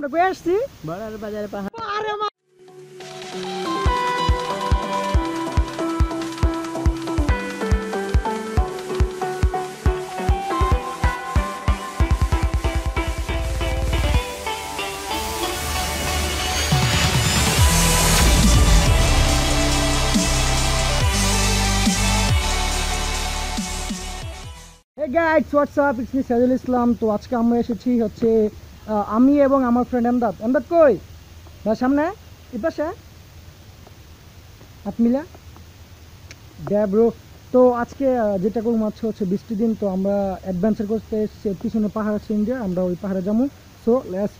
আমরা কই আসছি। বড়ার বাজারে পাহাড় আরে মা hey guys what's up it's me Saidul Islam তো আজকে আমরা এসেছি হচ্ছে আমি এবং আমার ফ্রেন্ড এমদাদ এমদাদ কই? ভাই সামনে? ইপাশে আপমিলা ব্রো তো আজকে যেটা করব হচ্ছে হচ্ছে বৃষ্টি দিন, তো আমরা অ্যাডভেঞ্চার করতে এসেছি, পিছনে পাহাড় আছে ইন্ডিয়া আমরা ওই পাহাড়ে যাব। সো লেটস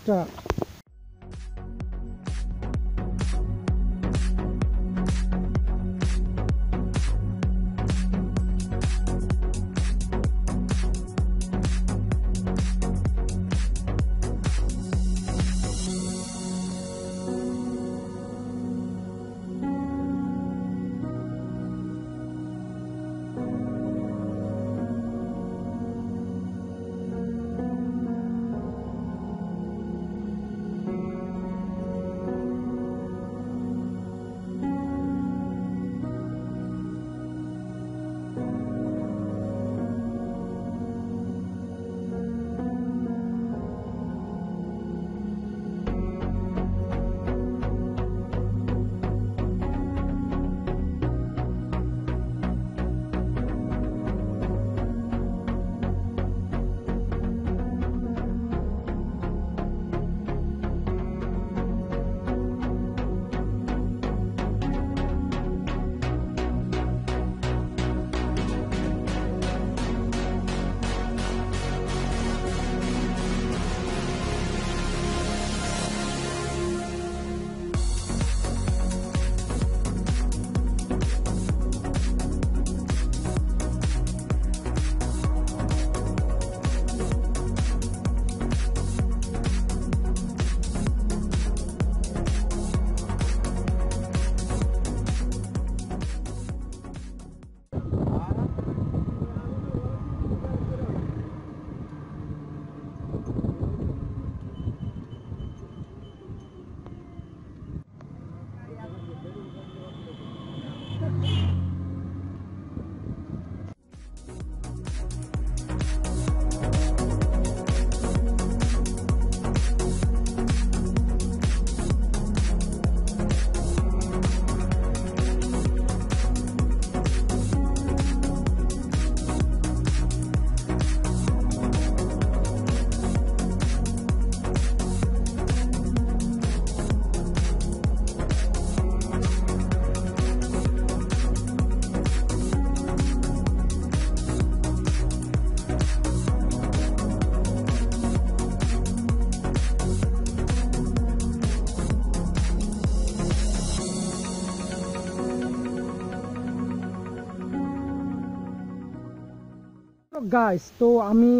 গাইস তো আমি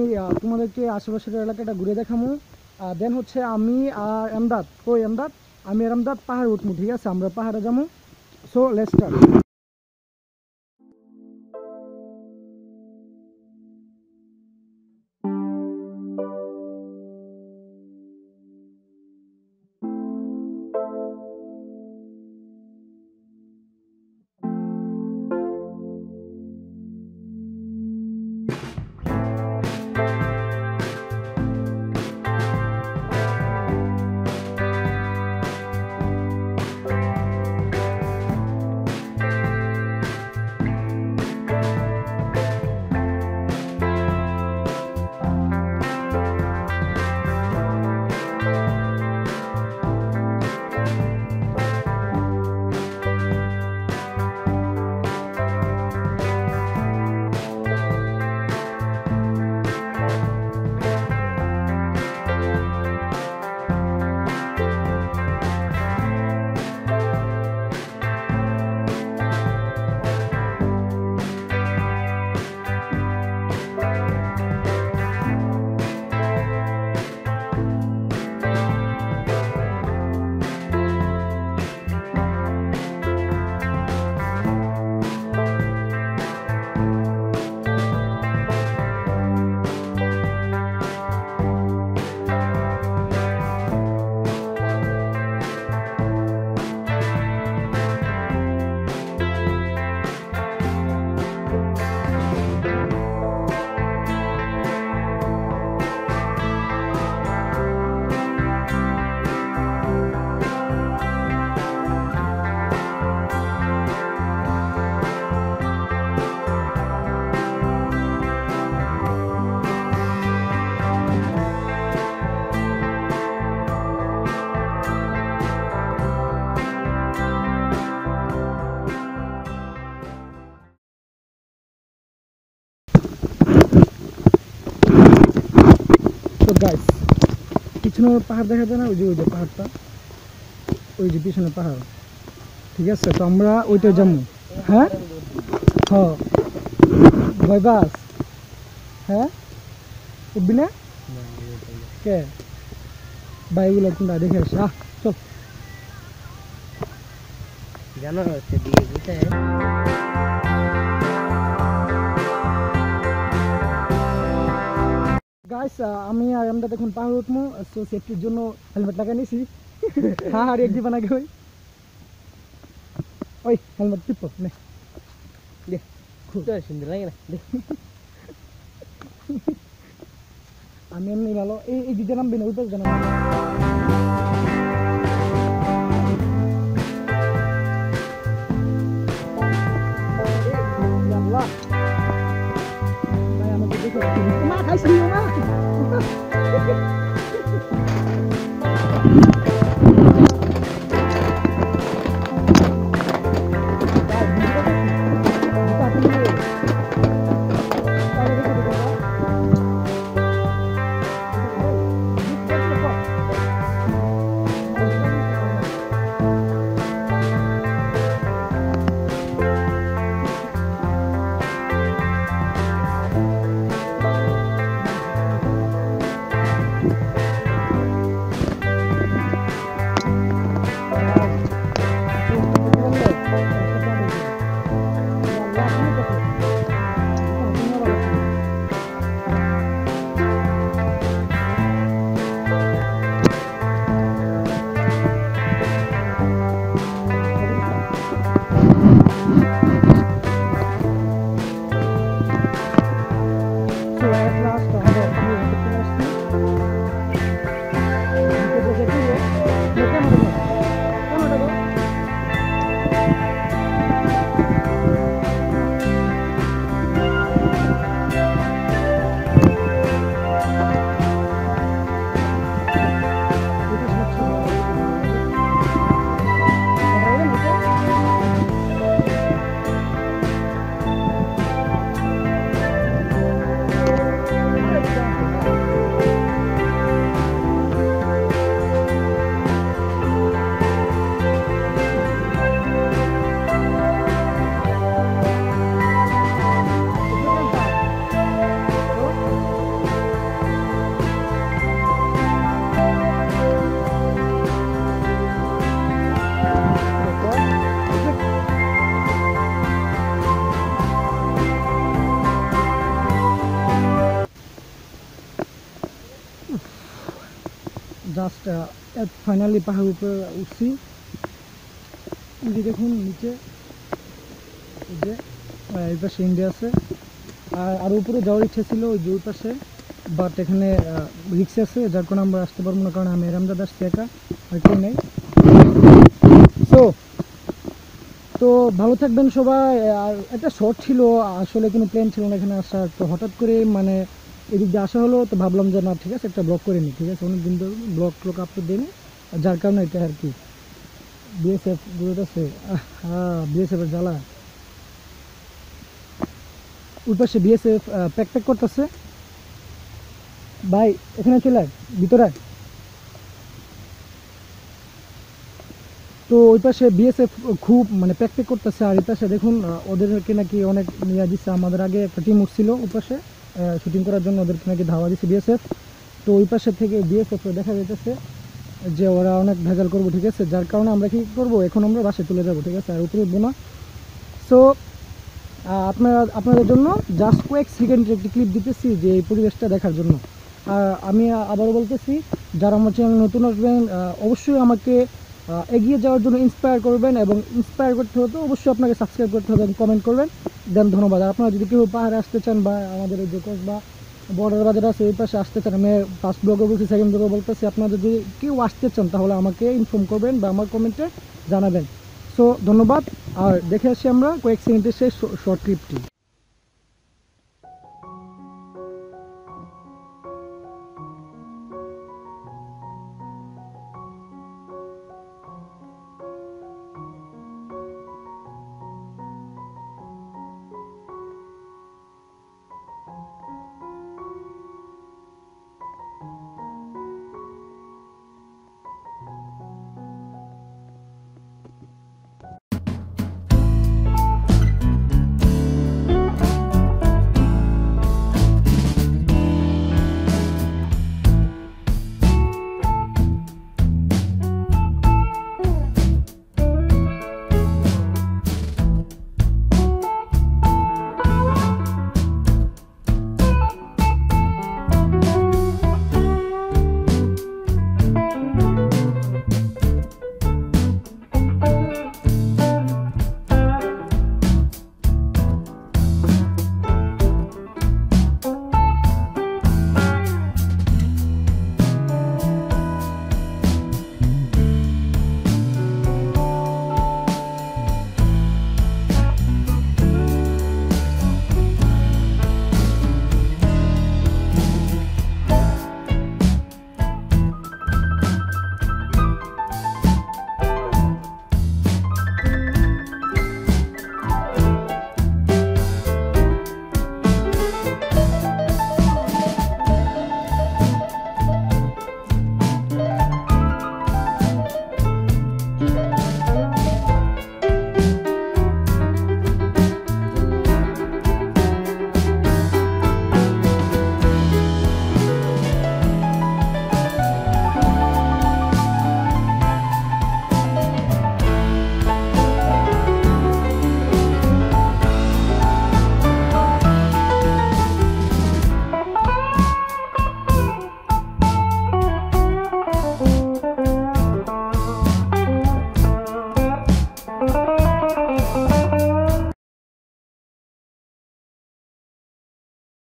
তোমাদেরকে আশেপাশের এলাকাটা ঘুরে দেখামো। দেন হচ্ছে আমি আর এমদাদ কই এমদাদ আমি আর এমদাদ পাহাড়ে উঠবো ঠিক আছে? আমরা পাহাড়ে যাব সো লেটস স্টার্ট পিছনে পাহাড় দেখা যায় না? ওই যে ওই যে পাহাড়টা। ওই যে পিছনে পাহাড়। ঠিক আছে, তো আমরা ওইটা যাব। হ্যাঁ? হ। ভয় পাস হ্যাঁ? উঠবি না? কে? বাইগুলো কোনটা দেখে আসি। আহ, চল। জানো হচ্ছে গাইস আমি আর আমরা দেখুন পাহাড় উঠবো সো সেফটির জন্য হেলমেট লাগাই নিছি। হ্যাঁ আর এক দিবা নাকি ওই। ওই হেলমেট টিপ নে। সুন্দর লাগে না আমি এমনি ভালো। এই এই দিকে নামবি না ওই পাশে জানাবি আল্লাহ ভাই আমাকে দেখো। মা? Thank you. জাস্ট ফাইনালি পাহাড় উপরে উঠছি দেখুন নিচে যে এই পাশে ইন্ডিয়া আছে আর আর উপরে যাওয়ার ইচ্ছে ছিল ওই যে পাশে বাট এখানে রিক্স আছে যার কারণে আমরা আসতে পারব না কারণ আমি এরামদাদ আসছি একা আর কেউ নেই সো তো ভালো থাকবেন সবাই আর একটা শর্ট ছিল আসলে কোনো প্ল্যান ছিল না এখানে আসার তো হঠাৎ করে মানে এদিক দিয়ে আসা হলো, তো ভাবলাম যে না, ঠিক আছে, একটা ব্লগ করে নিই, ঠিক আছে? অনেক দিন ধরে ব্লগ ট্লগ আপলোড দিইনি যার কারণে এটা আর কি বিএসএফ ঘুরেছে হ্যাঁ বিএসএফ এর জ্বালা। ওই পাশে বিএসএফ প্যাক প্যাক করতেছে। ভাই, এখানে চলে ভিতরে। তো ওই পাশে বিএসএফ খুব মানে প্যাক করতেছে, আর এই পাশে দেখুন ওদেরকে নাকি অনেক নিয়ে দিচ্ছে আমাদের আগে একটা টিম উঠছিল ওই পাশে। শুটিং করার জন্য ওদেরকে নাকি ধাওয়া দিচ্ছে বিএসএফ তো ওই পাশে থেকে বিএসএফ দেখা যাইতেছে যে ওরা অনেক ভেজাল করব, ঠিক আছে? যার কারণে আমরা কি করব? এখন আমরা বাসে চলে যাব, ঠিক আছে? আর উপরে উঠবো না। সো আপনারা, আপনাদের জন্য জাস্ট কয়েক সেকেন্ডের একটি ক্লিপ দিতেছি যে এই পরিবেশটা দেখার জন্য। আর আমি আবারও বলতেছি, যারা আমার চ্যানেল নতুন আসবেন অবশ্যই আমাকে এগিয়ে যাওয়ার জন্য ইন্সপায়ার করবেন এবং ইন্সপায়ার করতে হতো অবশ্যই আপনাকে সাবস্ক্রাইব করতে হবে কমেন্ট করবেন। দেন ধন্যবাদ। আপনারা যদি কেউ পাহাড়ে আসতে চান বা আমাদের যে যে বা বর্ডার বাজার আছে, এই পাশে আসতে চান, আমি ফার্স্ট ব্লগে বলছি সেকেন্ড ব্লগে বলতেছি, আপনারা যদি কেউ আসতে চান তাহলে আমাকে ইনফর্ম করবেন বা আমার কমেন্টে জানাবেন। সো ধন্যবাদ। আর দেখে আসি আমরা কয়েক সেকেন্ডের সেই শর্ট ক্লিপটি